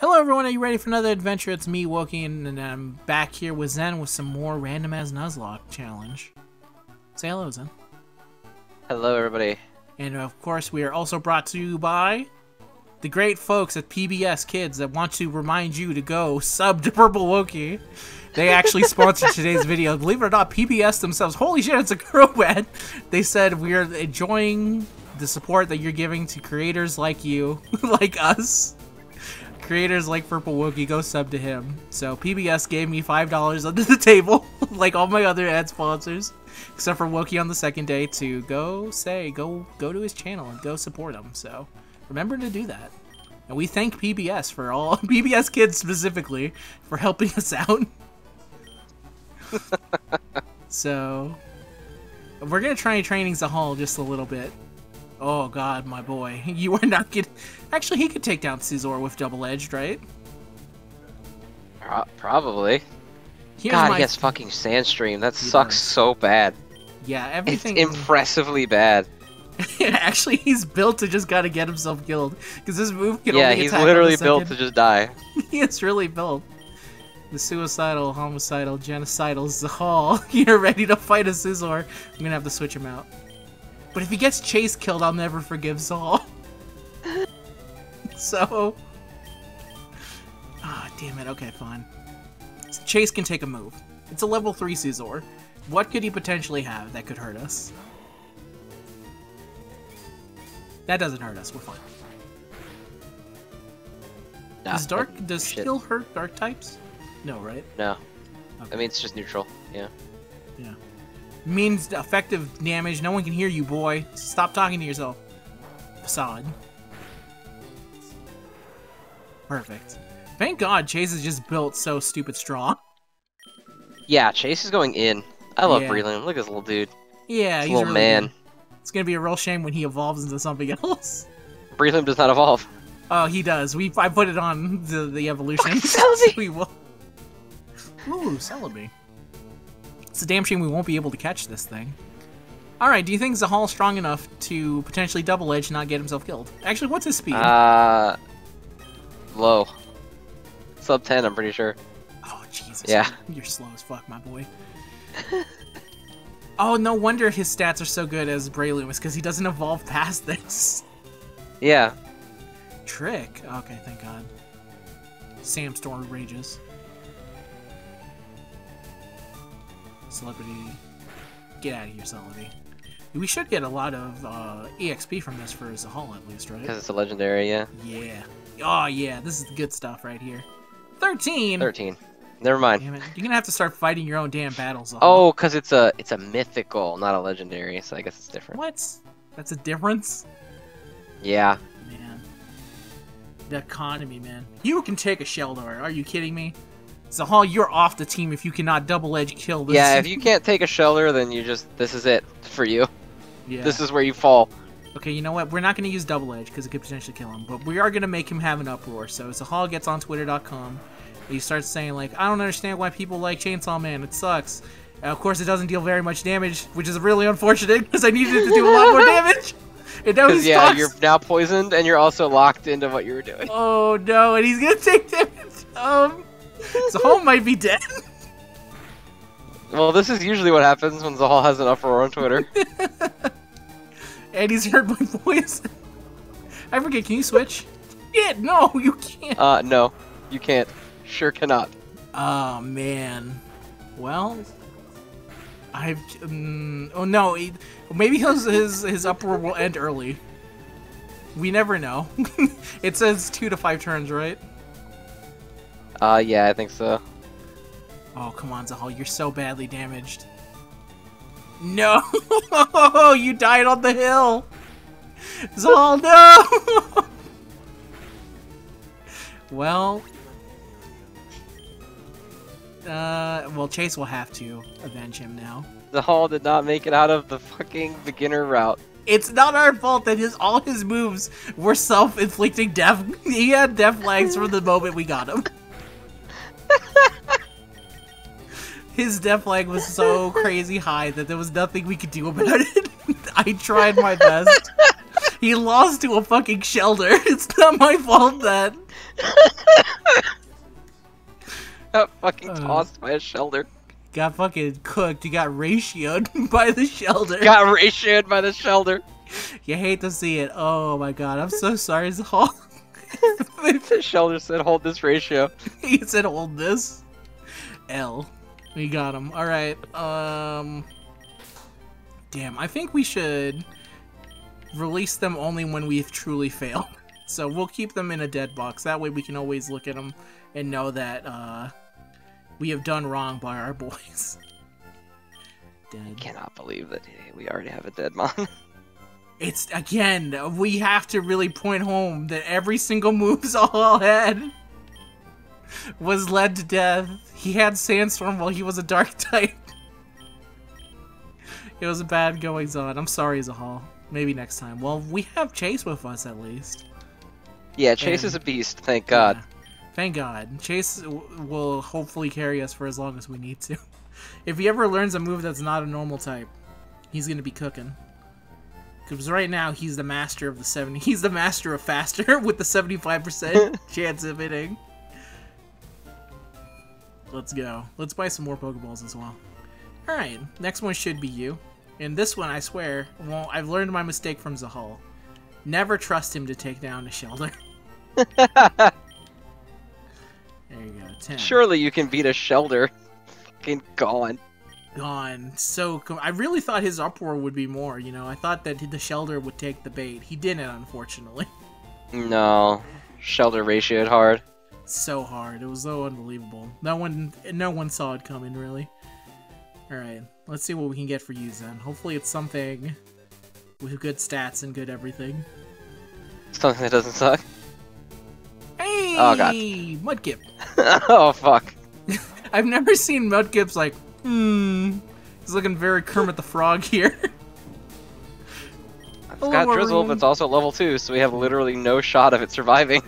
Hello everyone, are you ready for another adventure? It's me, Wokey, and I'm back here with Zen with some more Randomizer Nuzlocke challenge. Say hello, Zen. Hello, everybody. And of course, we are also brought to you by the great folks at PBS Kids that want to remind you to go sub to Purple Wokey. They actually sponsored today's video. Believe it or not, PBS themselves, holy shit, it's a girl ad. They said we're enjoying the support that you're giving to creators like you, like us. Creators like Purple Wokey, go sub to him. So PBS gave me $5 under the table, like all my other ad sponsors, except for Wokey on the second day to go say, go go to his channel and go support him. So remember to do that. And we thank PBS for all, PBS kids specifically, for helping us out. so we're gonna try training Zehal just a little bit. Oh god, my boy. You are not getting... Actually, he could take down Scizor with double-edged, right? Pro probably. Here's God, my- he has fucking Sand Stream. That He sucks does. so bad. Yeah, everything... It's impressively bad. Actually, he's built to just gotta get himself killed. Because this move can yeah, only he's attack on literally built to just die. he is really built. The suicidal, homicidal, genocidal Zehal. You're ready to fight a Scizor. I'm gonna have to switch him out. But if he gets Chase killed, I'll never forgive Zehal. so... Ah, damn it. Okay, fine. Chase can take a move. It's a level 3 Scizor. What could he potentially have that could hurt us? That doesn't hurt us. We're fine. Nah, does dark does shit. steel hurt dark types? No, right? No. Okay. I mean, it's just neutral. Yeah. Yeah. Means effective damage. No one can hear you, boy. Stop talking to yourself. Facade. Perfect. Thank God Chase is just built so stupid strong. Yeah, Chase is going in. I love Yeah. Breloom. Look at this little dude. Yeah, This he's little really man. good. It's gonna be a real shame when he evolves into something else. Breloom does not evolve. Oh, he does. We I put it on the the evolution. Celebi! we will. Ooh, Celebi. It's a damn shame we won't be able to catch this thing. All right, do you think Zehal's strong enough to potentially double edge, and not get himself killed? Actually, what's his speed? Uh, low. Sub 10, I'm pretty sure. oh Jesus! yeah. you're slow as fuck, my boy. oh, no wonder his stats are so good as Breloom, is because he doesn't evolve past this. Yeah. Trick. Okay, thank God. Sandstorm rages. Celebi. Get out of here, Celebi. We should get a lot of uh, EXP from this for Zehal at least, right? Because it's a legendary, yeah. Yeah. Oh, yeah, this is the good stuff right here. 13? 13. Never mind. You're gonna have to start fighting your own damn battles. Zehal. Oh, because it's a it's a mythical, not a legendary, so I guess it's different. What? That's a difference? Yeah. Man. The economy, man. You can take a Shellder. Are you kidding me? Zehal, you're off the team if you cannot double edge kill this. Yeah, if you can't take a Shellder, then you just this is it for you. Yeah. This is where you fall. Okay, you know what? We're not going to use double edge because it could potentially kill him, but we are going to make him have an uproar. So Zehal gets on Twitter.com. He starts saying like, "I don't understand why people like Chainsaw Man. It sucks." And of course, it doesn't deal very much damage, which is really unfortunate because I needed it to do a lot more damage. And now he's yeah, toxic. you're now poisoned, and you're also locked into what you were doing. Oh no, and he's gonna take damage. Um, Zehal might be dead. Well, this is usually what happens when Zehal has an uproar on Twitter. and he's hurt by poison. I forget. Can you switch? Yeah, no, you can't. Uh, no, you can't. Sure cannot. Oh man. Well, I've. Um, oh no. He, maybe his, his his uproar will end early. We never know. it says two to five turns, right? Uh, yeah, I think so. Oh come on, Zehal, you're so badly damaged. No, you died on the hill. Zehal, no. well, uh, well, Chase will have to avenge him now. Zehal did not make it out of the fucking beginner route. It's not our fault that his all his moves were self-inflicting death. He had death flags from the moment we got him. His death flag was so crazy high that there was nothing we could do about it. I tried my best. He lost to a fucking Shellder. It's not my fault that. Got fucking Uh. tossed by a Shellder. Got fucking cooked. You got ratioed by the Shellder. Got ratioed by the Shellder. You hate to see it. Oh my god, I'm so sorry, Zehal. The Shellder said, "Hold this ratio." he said hold this. L. We got him. Alright, um... Damn, I think we should release them only when we've truly failed. So we'll keep them in a dead box. That way we can always look at them and know that, uh... We have done wrong by our boys. Dead. Cannot believe that we already have a dead mon. It's again, we have to really point home that every single move Zehal had was led to death. He had Sandstorm while he was a dark type. It was a bad goings on. I'm sorry, Zehal. Maybe next time. Well, we have Chase with us at least. yeah, Chase is a beast. Thank God. Yeah. Thank God. Chase w- will hopefully carry us for as long as we need to. If he ever learns a move that's not a normal type, he's gonna be cooking. Because right now he's the master of the 70. He's the master of faster with the 75% chance of hitting. Let's go. Let's buy some more Pokeballs as well. Alright, next one should be you. And this one, I swear, well, I've learned my mistake from Zehal. Never trust him to take down a Shellder. There you go. 10. Surely you can beat a Shellder. Fucking gone. Gone. So, com- I really thought his uproar would be more, you know? I thought that the Shellder would take the bait. He didn't, unfortunately. No, Shellder ratioed hard. so hard. It was so unbelievable. No one, no one saw it coming, really. All right, let's see what we can get for you, Zen. Hopefully, it's something with good stats and good everything. Something that doesn't suck. Hey, Oh, God. Mudkip. oh fuck. I've never seen Mudkip's like, hmm. He's looking very Kermit the Frog here. It's Hello, got drizzle, but it's also level two, so we have literally no shot of it surviving.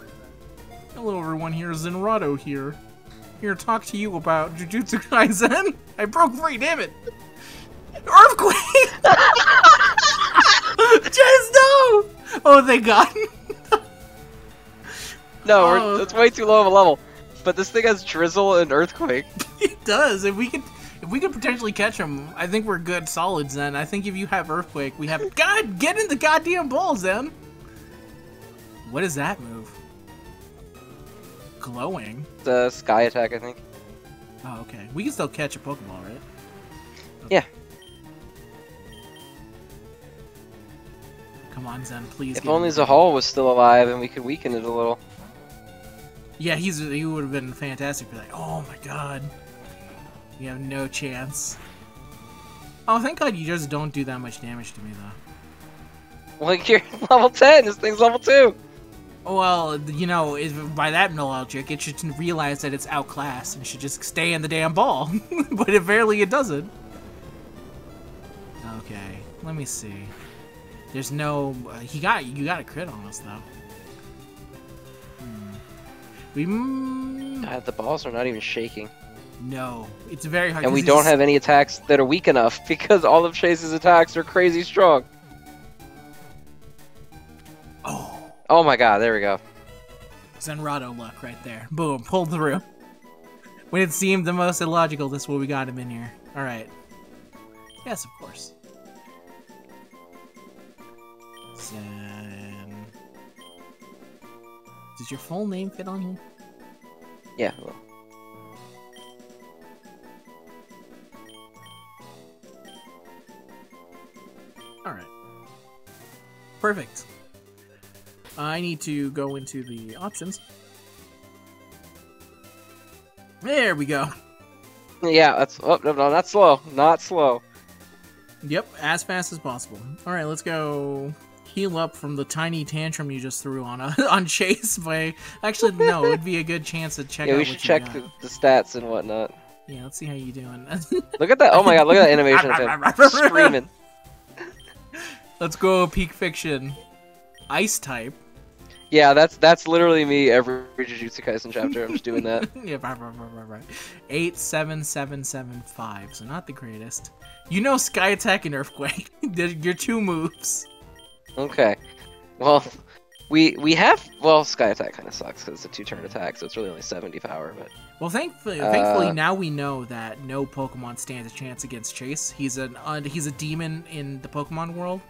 Hello, everyone. Here's Zenrado here. Here to talk to you about Jujutsu Kaisen. I broke free. Damn it! Earthquake! Just no! Oh, thank God. No, Oh. we're, that's way too low of a level. But this thing has drizzle and earthquake. Does. If we could, if we could potentially catch him, I think we're good solids. Then I think if you have earthquake, we have. God, get in the goddamn balls, then. What is that move? Glowing. The sky attack, I think. Oh, okay. We can still catch a Pokeball, right? Yeah. Come on, Zen, please. If only Zehal was still alive and we could weaken it a little. Yeah, he's he would have been fantastic. Be like, oh my god, you have no chance. Oh, thank God you just don't do that much damage to me though. Like you're level 10, this thing's level 2. Well, you know, if, by that logic, it should realize that it's outclassed and should just stay in the damn ball. but apparently it doesn't. Okay, let me see. There's no. Uh, he got you got a crit on us though. Hmm. We mm, God, the balls are not even shaking. No. It's very hard. And we don't have any attacks that are weak enough because all of Chase's attacks are crazy strong. Oh, Oh my god, there we go. Zenrado luck right there. Boom, pulled through. When it seemed the most illogical, this is what we got him in here. All right. Yes, of course. Zen. Does your full name fit on here? Yeah. well, Perfect. I need to go into the options. There we go. Yeah, that's. Oh, no, no, not slow. Not slow. Yep, as fast as possible. All right, let's go heal up from the tiny tantrum you just threw on uh, on Chase. By actually, no, it'd be a good chance to check Yeah, we should check the, the stats and whatnot. Yeah, let's see how you're doing. Look at that. Oh my god, look at that animation of him screaming. Let's go peak fiction. Ice type. Yeah, that's that's literally me every Jujutsu Kaisen chapter. I'm just doing that. yeah, right, right, right, right, right. Eight seven seven seven five. So not the greatest. You know, Sky Attack and Earthquake. Your two moves. Okay. Well, we we have well, Sky Attack kind of sucks because it's a two-turn attack, so it's really only 70 power. But Well, thankfully, thankfully Uh, now we know that no Pokemon stands a chance against Chase. He's an uh, he's a demon in the Pokemon world,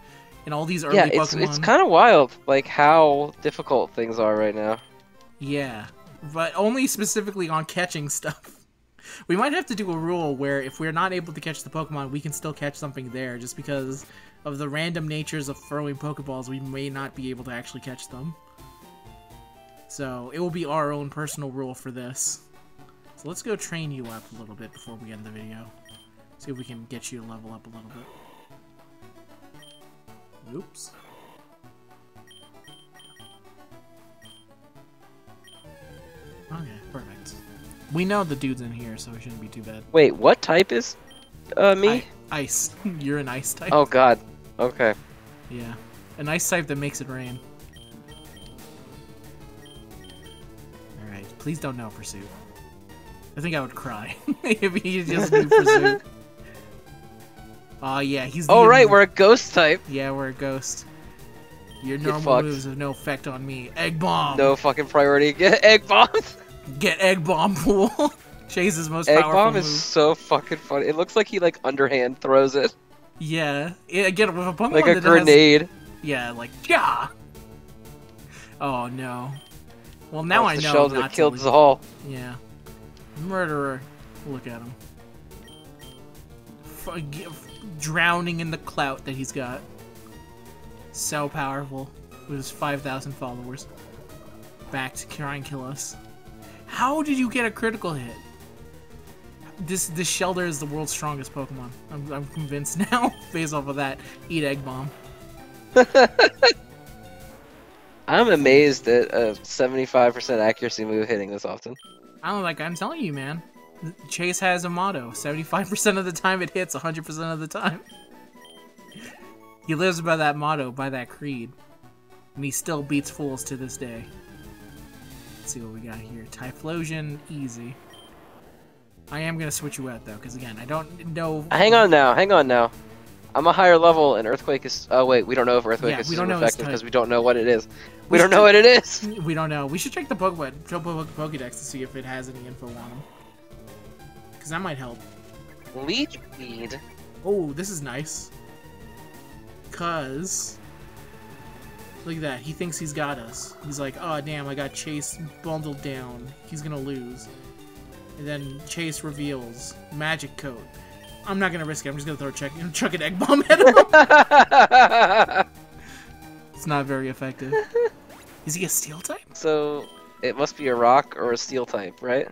and all these early yeah, it's Pokemon. it's kind of wild, like how difficult things are right now. Yeah, but only specifically on catching stuff. We might have to do a rule where if we're not able to catch the Pokemon, we can still catch something there, just because of the random natures of throwing Pokeballs. We may not be able to actually catch them. So it will be our own personal rule for this. So let's go train you up a little bit before we end the video. See if we can get you to level up a little bit. Oops. Okay, perfect. We know the dude's in here, so it shouldn't be too bad. Wait, what type is uh me? I- ice. You're an ice type. Oh God. Okay. Yeah. An ice type that makes it rain. Alright, please don't know Pursuit. I think I would cry if he just knew Pursuit. Oh yeah, he's Oh right, we're a ghost type. Yeah, we're a ghost. Your Get normal fucked. moves have no effect on me. Egg bomb! No fucking priority. Get egg bomb. Get egg bomb pool! Chase's most egg powerful bomb move. is so fucking funny. It looks like he like underhand throws it Yeah. yeah, again with a Pokemon like a that has- grenade. Yeah, like yeah. Oh no. Well, now Oh, I know the not that killed Zehal. Yeah. Murderer. Look at him. F- drowning in the clout that he's got. So powerful. With his 5,000 followers. Back to try and kill us. How did you get a critical hit? This this Shellder is the world's strongest Pokemon. I'm, I'm convinced now, based off of that. Eat Egg Bomb. I'm amazed at uh, a 75% accuracy move hitting this often. I don't like. I'm telling you, man. Chase has a motto: 75% of the time it hits, 100% of the time. He lives by that motto, by that creed, and he still beats fools to this day. Let's see what we got here. Typhlosion, easy. I am gonna switch you out though, because again, I don't know. Uh, hang on now, hang on now. I'm a higher level, and Earthquake is. Oh wait, we don't know if Earthquake Yeah, is we super don't know effective because we don't know what it is. We We don't know what it is. We don't know. We should check the Pokemon, Pokedex to see if it has any info on him. Because that might help. Leech Seed. Oh, this is nice. Cause look at that. He thinks he's got us. He's like, oh damn, I got Chase bundled down. He's gonna lose. And then Chase reveals magic coat. I'm not gonna risk it. I'm just gonna throw a check chuck an egg bomb at him. it's not very effective. Is he a steel type? so it must be a rock or a steel type, right?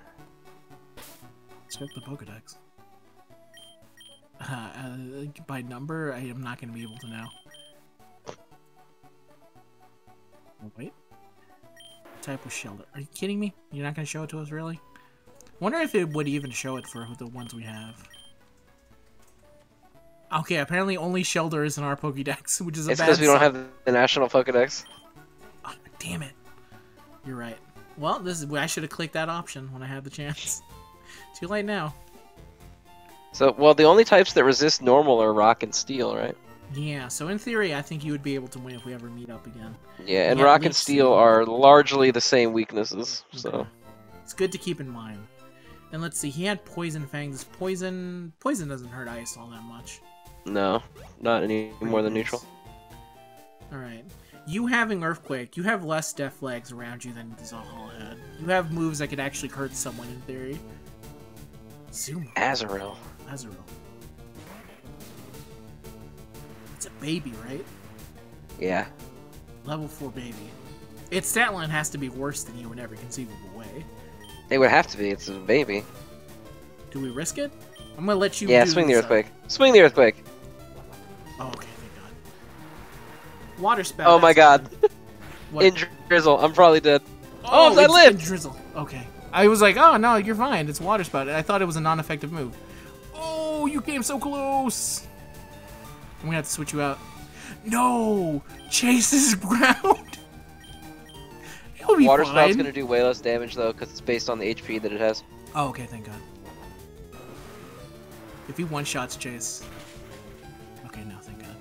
Check the Pokedex. Uh, uh, by number, I am not going to be able to know. Wait. Type was Shellder. Are you kidding me? You're not going to show it to us, really? Wonder if it would even show it for the ones we have. Okay, apparently only Shellder is in our Pokédex, which is a It's because we don't have the national Pokedex. Oh, damn it. You're right. Well, this is I should have clicked that option when I had the chance. Too late now. So, well, the only types that resist normal are rock and steel, right? Yeah, so in theory, I think you would be able to win if we ever meet up again. Yeah, and Yeah, rock and steel Seed. are largely the same weaknesses. So, It's good to keep in mind. And let's see, he had Poison Fangs. Poison Poison doesn't hurt ice all that much. no, not any more than neutral. Alright. You having Earthquake, you have less Death Legs around you than Zehal had. You have moves that could actually hurt someone in theory. Zoom. Azurill. Azurill. It's a baby, right? Yeah. Level 4 baby. Its stat line has to be worse than you in every conceivable way. It would have to be. It's a baby. Do we risk it? I'm gonna let you yeah, swing the earthquake. Swing the earthquake. Oh, okay, thank God. Water spout. Oh my god. In drizzle. I'm probably dead. oh, Oh, I live. in drizzle. Okay. I was like, oh no, you're fine. It's water spout. I thought it was a non-effective move. Oh, you came so close. I'm gonna have to switch you out. No, Chase is ground. He'll be Water fine. spout's gonna do way less damage though, because it's based on the HP that it has. Oh, okay, thank God. If he one shots Chase. Okay, no, thank God.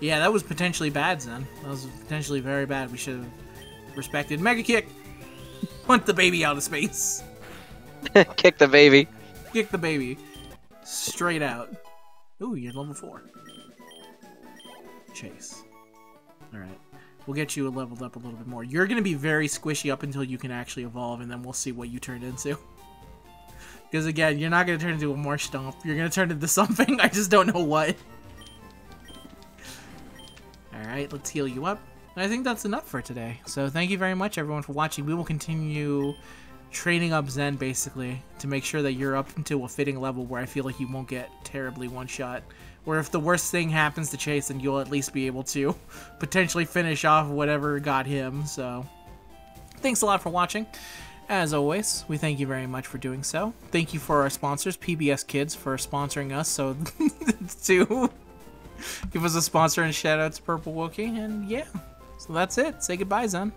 Yeah, that was potentially bad, Zen. That was potentially very bad. We should have respected Mega Kick. Punt the baby out of space. Kick the baby. Kick the baby. Straight out. Ooh, you're level 4. Chase. Alright. We'll get you leveled up a little bit more. You're going to be very squishy up until you can actually evolve, and then we'll see what you turn into. Because again, you're not going to turn into a Marshtomp. You're going to turn into something. I just don't know what. Alright, let's heal you up. I think that's enough for today. So thank you very much, everyone, for watching. We will continue training up Zen, basically, to make sure that you're up into a fitting level where I feel like you won't get terribly one-shot. Where if the worst thing happens to Chase, then you'll at least be able to potentially finish off whatever got him. So thanks a lot for watching. As always, we thank you very much for doing so. Thank you for our sponsors, PBS Kids, for sponsoring us. So to give us a sponsor and shout out to Purple Wokey. And yeah, so that's it. Say goodbye, Zen.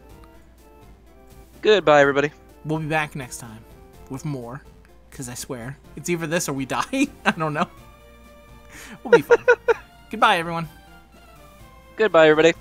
Goodbye, everybody. We'll be back next time with more. Because I swear, it's either this or we die. I don't know. We'll be fine. goodbye, everyone. Goodbye, everybody.